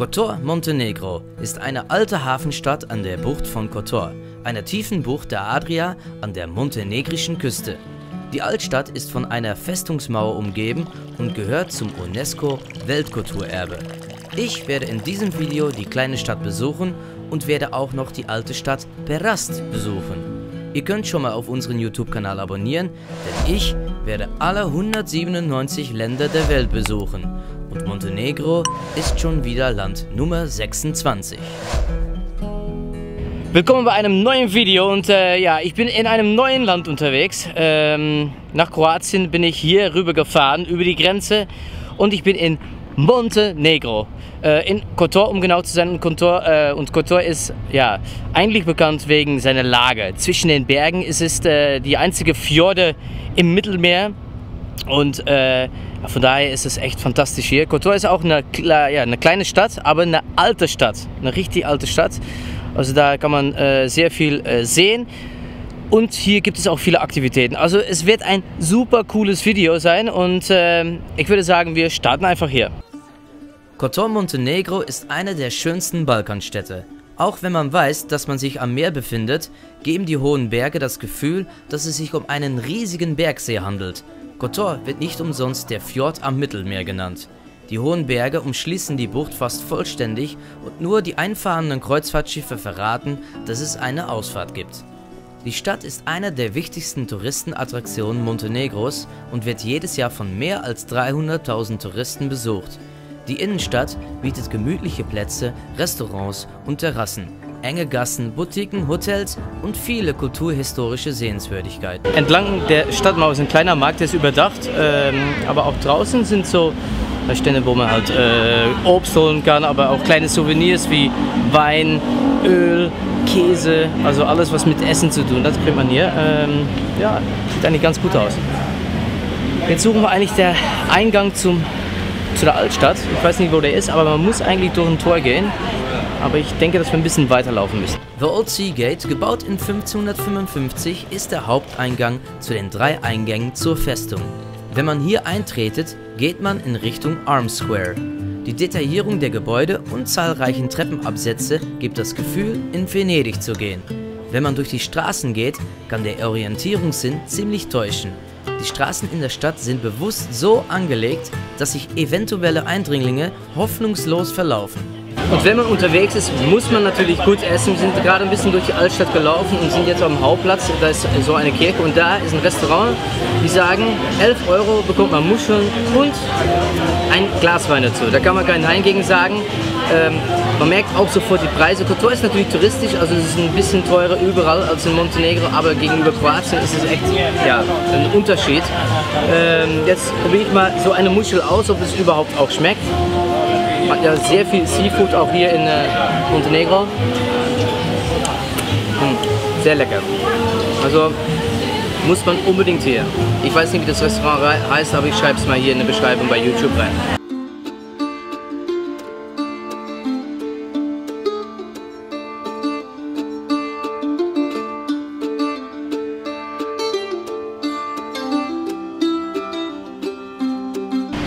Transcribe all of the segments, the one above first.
Kotor, Montenegro, ist eine alte Hafenstadt an der Bucht von Kotor, einer tiefen Bucht der Adria an der montenegrischen Küste. Die Altstadt ist von einer Festungsmauer umgeben und gehört zum UNESCO-Weltkulturerbe. Ich werde in diesem Video die kleine Stadt besuchen und werde auch noch die alte Stadt Perast besuchen. Ihr könnt schon mal auf unseren YouTube-Kanal abonnieren, denn ich werde alle 197 Länder der Welt besuchen und Montenegro ist schon wieder Land Nummer 26. Willkommen bei einem neuen Video und äh, ja, ich bin in einem neuen Land unterwegs. Ähm, nach Kroatien bin ich hier rüber gefahren, über die Grenze und ich bin in Montenegro. Äh, in Kotor, um genau zu sein. Kotor, äh, und Kotor ist ja eigentlich bekannt wegen seiner Lage. Zwischen den Bergen ist es äh, die einzige Fjorde im Mittelmeer und äh, von daher ist es echt fantastisch hier. Kotor ist auch eine, ja, eine kleine Stadt, aber eine alte Stadt. Eine richtig alte Stadt. Also da kann man äh, sehr viel äh, sehen. Und hier gibt es auch viele Aktivitäten. Also es wird ein super cooles Video sein und äh, ich würde sagen, wir starten einfach hier. Kotor Montenegro ist eine der schönsten Balkanstädte. Auch wenn man weiß, dass man sich am Meer befindet, geben die hohen Berge das Gefühl, dass es sich um einen riesigen Bergsee handelt. Kotor wird nicht umsonst der Fjord am Mittelmeer genannt. Die hohen Berge umschließen die Bucht fast vollständig und nur die einfahrenden Kreuzfahrtschiffe verraten, dass es eine Ausfahrt gibt. Die Stadt ist eine der wichtigsten Touristenattraktionen Montenegros und wird jedes Jahr von mehr als 300.000 Touristen besucht. Die Innenstadt bietet gemütliche Plätze, Restaurants und Terrassen, enge Gassen, Boutiquen, Hotels und viele kulturhistorische Sehenswürdigkeiten. Entlang der Stadtmauer ist ein kleiner Markt, der ist überdacht, ähm, aber auch draußen sind so Stände, wo man halt äh, Obst holen kann, aber auch kleine Souvenirs wie Wein, Öl, Käse, also alles was mit Essen zu tun, das kriegt man hier. Ähm, ja, sieht eigentlich ganz gut aus. Jetzt suchen wir eigentlich den Eingang zum, zu der Altstadt. Ich weiß nicht, wo der ist, aber man muss eigentlich durch ein Tor gehen aber ich denke, dass wir ein bisschen weiterlaufen müssen. The Old Sea Gate, gebaut in 1555, ist der Haupteingang zu den drei Eingängen zur Festung. Wenn man hier eintretet, geht man in Richtung Arm Square. Die Detaillierung der Gebäude und zahlreichen Treppenabsätze gibt das Gefühl, in Venedig zu gehen. Wenn man durch die Straßen geht, kann der Orientierungssinn ziemlich täuschen. Die Straßen in der Stadt sind bewusst so angelegt, dass sich eventuelle Eindringlinge hoffnungslos verlaufen. Und wenn man unterwegs ist, muss man natürlich gut essen. Wir sind gerade ein bisschen durch die Altstadt gelaufen und sind jetzt am Hauptplatz. Da ist so eine Kirche und da ist ein Restaurant. Die sagen, 11 Euro bekommt man Muscheln und ein Glas Wein dazu. Da kann man kein Nein gegen sagen. Ähm, man merkt auch sofort die Preise. Kotor ist natürlich touristisch, also es ist ein bisschen teurer überall als in Montenegro, aber gegenüber Kroatien ist es echt ja, ein Unterschied. Ähm, jetzt probiere ich mal so eine Muschel aus, ob es überhaupt auch schmeckt hat ja sehr viel Seafood auch hier in äh, Montenegro. Hm, sehr lecker. Also muss man unbedingt hier. Ich weiß nicht, wie das Restaurant heißt, aber ich schreibe es mal hier in der Beschreibung bei YouTube rein.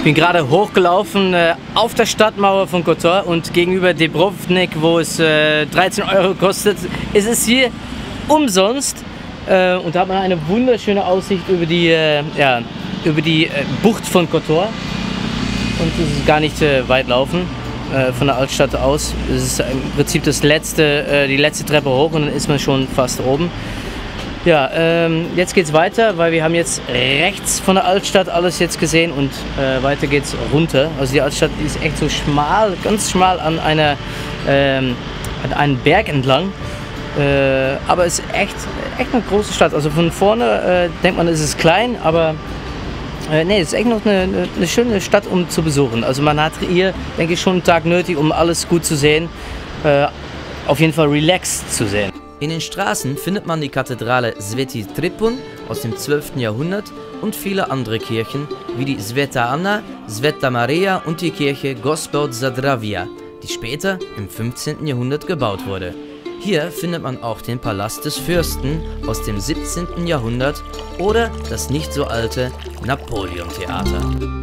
Bin gerade hochgelaufen äh, auf der Stadtmauer von Kotor und gegenüber Debrovnik, wo es äh, 13 Euro kostet, ist es hier umsonst. Äh, und da hat man eine wunderschöne Aussicht über die, äh, ja, über die äh, Bucht von Kotor. Und es ist gar nicht äh, weit laufen von der Altstadt aus. Es ist im Prinzip das letzte, die letzte Treppe hoch und dann ist man schon fast oben. Ja, ähm, jetzt geht's weiter, weil wir haben jetzt rechts von der Altstadt alles jetzt gesehen und äh, weiter geht's runter. Also die Altstadt ist echt so schmal, ganz schmal an einer ähm, an einem Berg entlang. Äh, aber es ist echt, echt eine große Stadt. Also von vorne äh, denkt man, es ist klein, aber äh, nee, es ist echt noch eine, eine, schöne Stadt, um zu besuchen. Also man hat hier, denke ich, schon einen Tag nötig, um alles gut zu sehen. Äh, auf jeden Fall relaxed zu sehen. In den Straßen findet man die Kathedrale Sveti Tripun aus dem 12. Jahrhundert und viele andere Kirchen wie die Sveta Anna, Sveta Maria und die Kirche Gospod Zadravia, die später im 15. Jahrhundert gebaut wurde. Hier findet man auch den Palast des Fürsten aus dem 17. Jahrhundert oder das nicht so alte Napoleon-Theater.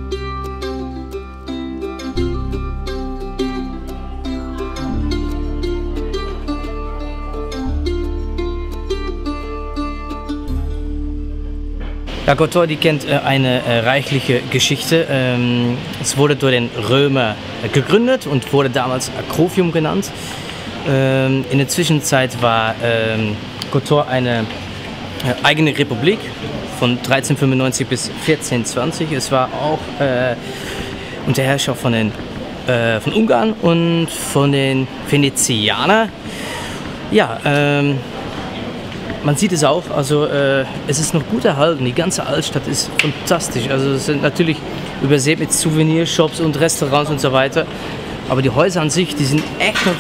Ja, Kotor, die kennt äh, eine äh, reichliche Geschichte. Ähm, es wurde durch den Römer äh, gegründet und wurde damals Akrovium genannt. Ähm, in der Zwischenzeit war ähm, Kotor eine eigene Republik von 1395 bis 1420. Es war auch äh, unter Herrschaft von, den, äh, von Ungarn und von den Venezianern. Ja, ähm, man sieht es auch, also äh, es ist noch gut erhalten. Die ganze Altstadt ist fantastisch. Also es sind natürlich übersät mit Souvenirshops und Restaurants und so weiter. Aber die Häuser an sich, die sind echt noch,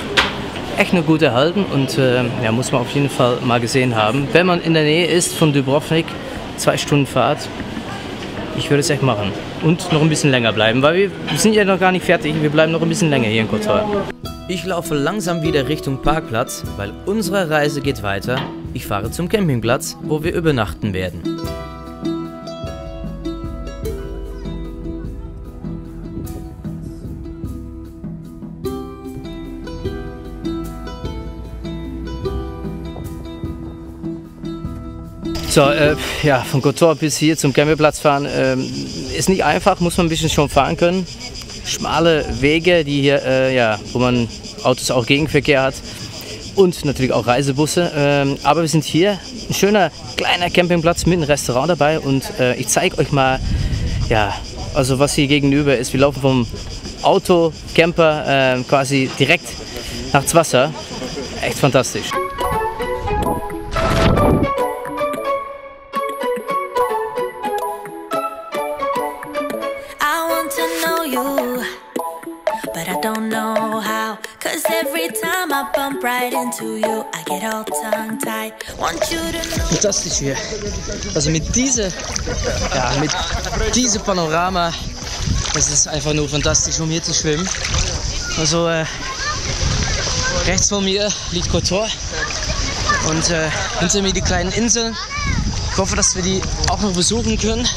echt noch gut erhalten und äh, ja, muss man auf jeden Fall mal gesehen haben. Wenn man in der Nähe ist von Dubrovnik, zwei Stunden Fahrt, ich würde es echt machen. Und noch ein bisschen länger bleiben, weil wir sind ja noch gar nicht fertig. Wir bleiben noch ein bisschen länger hier in Kotor. Ich laufe langsam wieder Richtung Parkplatz, weil unsere Reise geht weiter. Ich fahre zum Campingplatz, wo wir übernachten werden. So, äh, ja, von Kotor bis hier zum Campingplatz fahren ähm, ist nicht einfach, muss man ein bisschen schon fahren können. Schmale Wege, die hier, äh, ja, wo man Autos auch Gegenverkehr hat und natürlich auch Reisebusse. Ähm, aber wir sind hier, ein schöner kleiner Campingplatz mit einem Restaurant dabei und äh, ich zeige euch mal, ja, also was hier gegenüber ist. Wir laufen vom Auto, Camper äh, quasi direkt nachts Wasser. Echt fantastisch. I want to know you, but I don't know how. Cause every time I bump right into you, I get all tongue tied. Want you to know. Fantastisch hier. Also mit dieser, ja, mit diesem Panorama, es ist einfach nur fantastisch, um hier zu schwimmen. Also äh, rechts von mir liegt Kotor und äh, hinter mir die kleinen Inseln. Ich hoffe, dass wir die auch noch besuchen können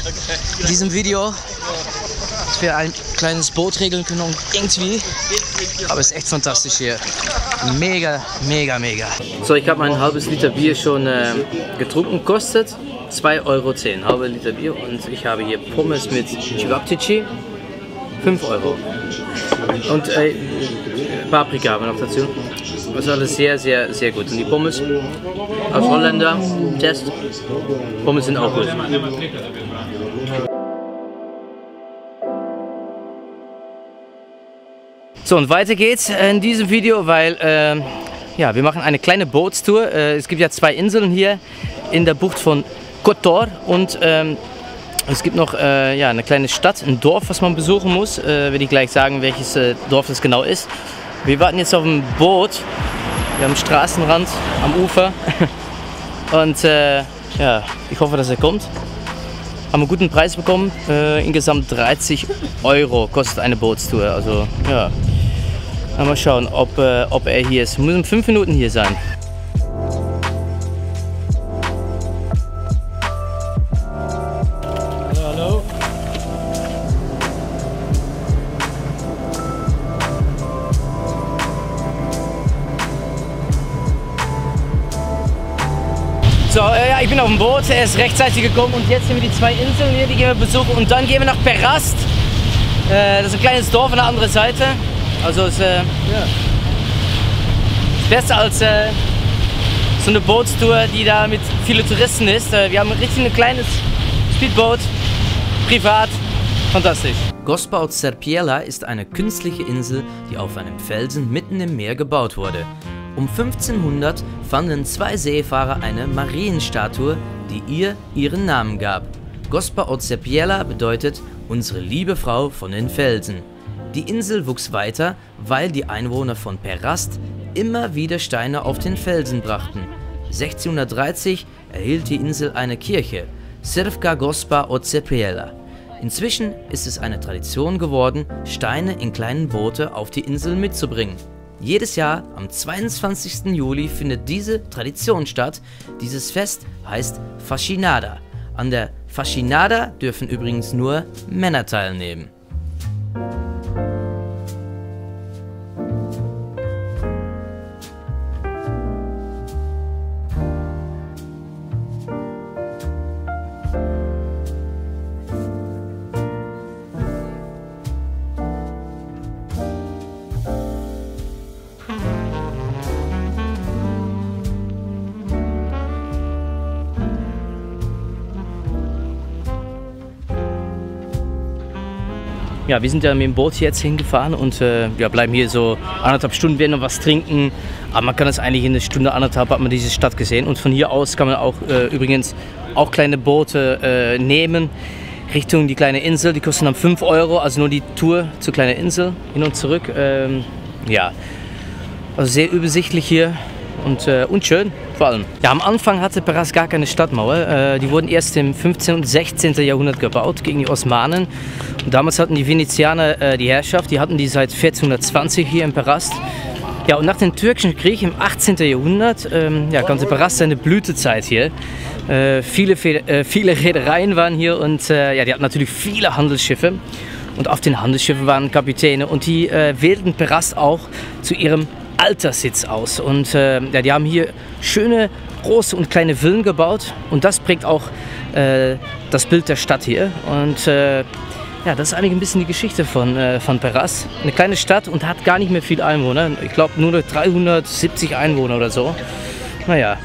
in diesem Video. Wir ein kleines Boot regeln können und irgendwie. Aber es ist echt fantastisch hier. Mega, mega, mega. So, ich habe mein halbes Liter Bier schon äh, getrunken. Kostet 2,10 Euro. Halbe Liter Bier. Und ich habe hier Pommes mit Chibabtici. 5 Euro. Und äh, Paprika haben wir noch dazu. Das ist alles sehr, sehr, sehr gut. Und die Pommes als Holländer, Test. Pommes sind auch gut. So, und weiter geht's in diesem Video, weil äh, ja, wir machen eine kleine Bootstour. Äh, es gibt ja zwei Inseln hier in der Bucht von Kotor und ähm, es gibt noch äh, ja, eine kleine Stadt, ein Dorf, was man besuchen muss. Äh, werde ich gleich sagen, welches äh, Dorf das genau ist. Wir warten jetzt auf ein Boot. Haben einen Straßenrand am Ufer. Und äh, ja, ich hoffe, dass er kommt. Haben einen guten Preis bekommen. Äh, insgesamt 30 Euro kostet eine Bootstour. Also ja, mal schauen, ob, äh, ob er hier ist. Muss in fünf Minuten hier sein. So, äh, ja, ich bin auf dem Boot, er ist rechtzeitig gekommen und jetzt sind wir die zwei Inseln hier, die gehen wir besuchen und dann gehen wir nach Perast. Äh, das ist ein kleines Dorf an der anderen Seite. Also es äh, ja. ist besser als äh, so eine Bootstour, die da mit vielen Touristen ist. Äh, wir haben richtig ein kleines Speedboot, privat, fantastisch. Gospa od Serpiela ist eine künstliche Insel, die auf einem Felsen mitten im Meer gebaut wurde. Um 1500 fanden zwei Seefahrer eine Marienstatue, die ihr ihren Namen gab. Gospa od Serpiela bedeutet unsere liebe Frau von den Felsen. Die Insel wuchs weiter, weil die Einwohner von Perast immer wieder Steine auf den Felsen brachten. 1630 erhielt die Insel eine Kirche, Srpska Gospa od Serpiela. Inzwischen ist es eine Tradition geworden, Steine in kleinen Boote auf die Insel mitzubringen. Jedes Jahr am 22. Juli findet diese Tradition statt. Dieses Fest heißt Fascinada. An der Fascinada dürfen übrigens nur Männer teilnehmen. Ja, wir sind ja mit dem Boot jetzt hingefahren und äh, ja, bleiben hier so anderthalb Stunden, werden noch was trinken. Aber man kann es eigentlich in eine Stunde, anderthalb hat man diese Stadt gesehen. Und von hier aus kann man auch äh, übrigens auch kleine Boote äh, nehmen. Richtung die kleine Insel, die kosten dann 5 Euro, also nur die Tour zur kleinen Insel hin und zurück. Ähm, ja, also sehr übersichtlich hier und, äh, und schön vor allem. Ja, am Anfang hatte Peras gar keine Stadtmauer. Äh, die wurden erst im 15. und 16. Jahrhundert gebaut gegen die Osmanen. Und damals hatten die Venezianer äh, die Herrschaft. Die hatten die seit 1420 hier in Perast. Ja, und nach dem türkischen Krieg im 18. Jahrhundert ähm, ja, kannte Perast seine Blütezeit hier. Äh, viele, äh, viele Reedereien waren hier und äh, ja, die hatten natürlich viele Handelsschiffe. Und auf den Handelsschiffen waren Kapitäne und die äh, wählten Perast auch zu ihrem Alterssitz aus. Und äh, ja, die haben hier schöne große und kleine Villen gebaut und das prägt auch äh, das Bild der Stadt hier. Und äh, ja, das ist eigentlich ein bisschen die Geschichte von, äh, von Peras. Eine kleine Stadt und hat gar nicht mehr viel Einwohner. Ich glaube nur 370 Einwohner oder so. Naja,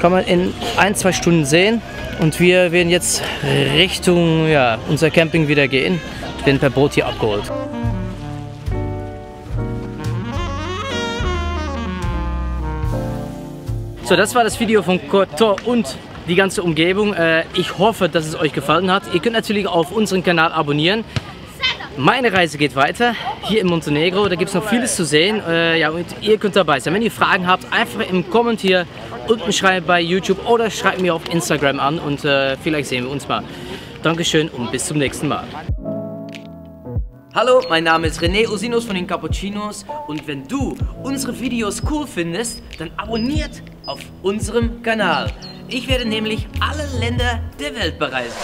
kann man in ein, zwei Stunden sehen. Und wir werden jetzt Richtung ja, unser Camping wieder gehen. Wir werden per Boot hier abgeholt. So, das war das Video von Kotor und die ganze Umgebung. Äh, ich hoffe, dass es euch gefallen hat. Ihr könnt natürlich auf unseren Kanal abonnieren. Meine Reise geht weiter, hier in Montenegro. Da gibt es noch vieles zu sehen. Äh, ja, und ihr könnt dabei sein. Wenn ihr Fragen habt, einfach im Kommentar unten schreiben bei YouTube oder schreibt mir auf Instagram an und äh, vielleicht sehen wir uns mal. Dankeschön und bis zum nächsten Mal. Hallo, mein Name ist René Usinus von den Cappuccinos und wenn du unsere Videos cool findest, dann abonniert auf unserem Kanal. Ich werde nämlich alle Länder der Welt bereisen.